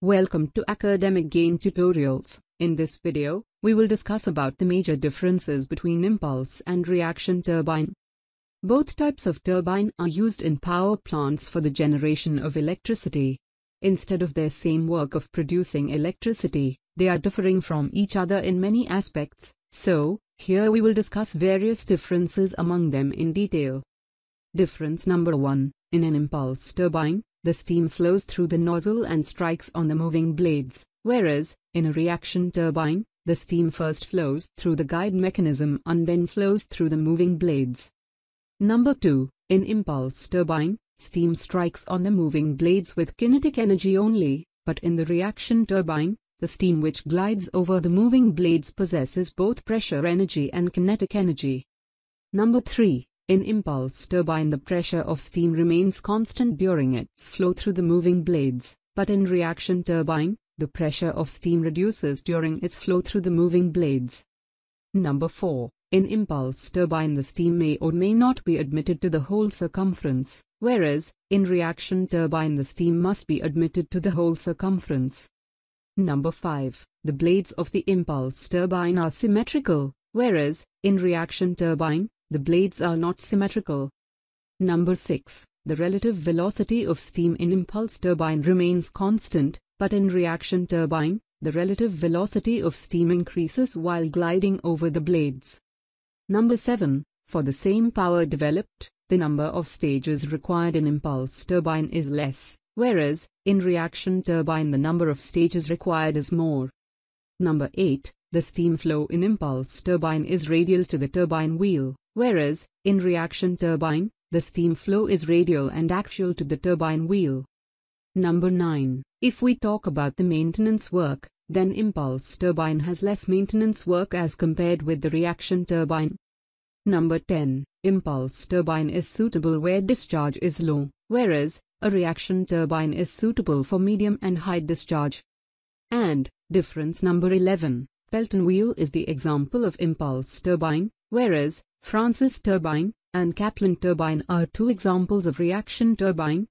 Welcome to Academic Gain Tutorials. In this video, we will discuss about the major differences between impulse and reaction turbine. Both types of turbine are used in power plants for the generation of electricity. Instead of their same work of producing electricity, they are differing from each other in many aspects, so, here we will discuss various differences among them in detail. Difference number 1. In an impulse turbine, the steam flows through the nozzle and strikes on the moving blades, whereas, in a reaction turbine, the steam first flows through the guide mechanism and then flows through the moving blades. Number 2. In impulse turbine, steam strikes on the moving blades with kinetic energy only, but in the reaction turbine, the steam which glides over the moving blades possesses both pressure energy and kinetic energy. Number 3. In impulse turbine the pressure of steam remains constant during its flow through the moving blades, but in reaction turbine, the pressure of steam reduces during its flow through the moving blades. Number 4. In impulse turbine the steam may or may not be admitted to the whole circumference, whereas, in reaction turbine the steam must be admitted to the whole circumference. Number 5. The blades of the impulse turbine are symmetrical, whereas, in reaction turbine, the blades are not symmetrical. Number 6. The relative velocity of steam in impulse turbine remains constant, but in reaction turbine, the relative velocity of steam increases while gliding over the blades. Number 7. For the same power developed, the number of stages required in impulse turbine is less, whereas, in reaction turbine the number of stages required is more. Number 8. The steam flow in impulse turbine is radial to the turbine wheel, whereas, in reaction turbine, the steam flow is radial and axial to the turbine wheel. Number 9. If we talk about the maintenance work, then impulse turbine has less maintenance work as compared with the reaction turbine. Number 10. Impulse turbine is suitable where discharge is low, whereas, a reaction turbine is suitable for medium and high discharge. And, difference number 11. Pelton wheel is the example of impulse turbine, whereas, Francis turbine and Kaplan turbine are two examples of reaction turbine,